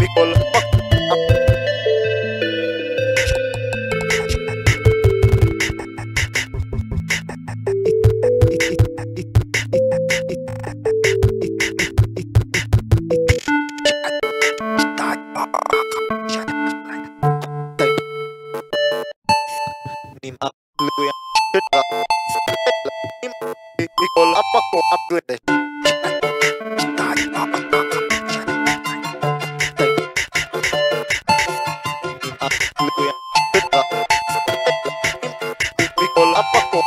Mikol apak ko